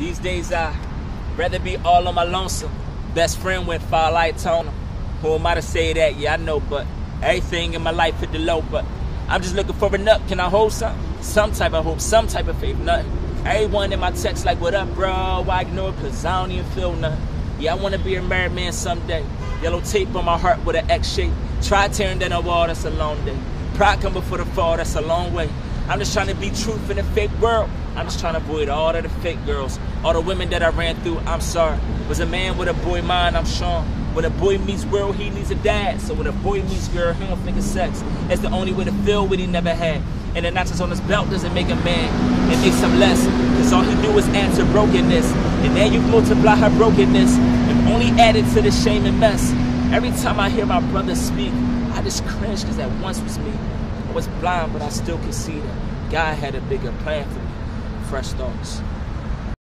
These days I rather be all on my lonesome. Best friend went far lights on him. Who am I to say that? Yeah, I know, but everything in my life hit the low. But I'm just looking for a nut. Can I hold some? Some type of hope, some type of faith, nothing. Everyone in my text like, what up, bro? Why ignore? Cause I don't even feel nothing. Yeah, I wanna be a married man someday. Yellow tape on my heart with an X shape. Try tearing down a wall, that's a long day. Pride come before the fall, that's a long way. I'm just trying to be truth in a fake world. I'm just trying to avoid all of the fake girls. All the women that I ran through, I'm sorry. Was a man with a boy mind, I'm Sean. When a boy meets girl, he needs a dad. So when a boy meets girl, he don't think of sex. It's the only way to feel what he never had. And the notches on his belt doesn't make a man, it makes him less. Cause all he do is answer brokenness. And then you multiply her brokenness and only add it to the shame and mess. Every time I hear my brother speak, I just cringe cause that once was me. I was blind, but I still can see that God had a bigger plan for me. Fresh thoughts.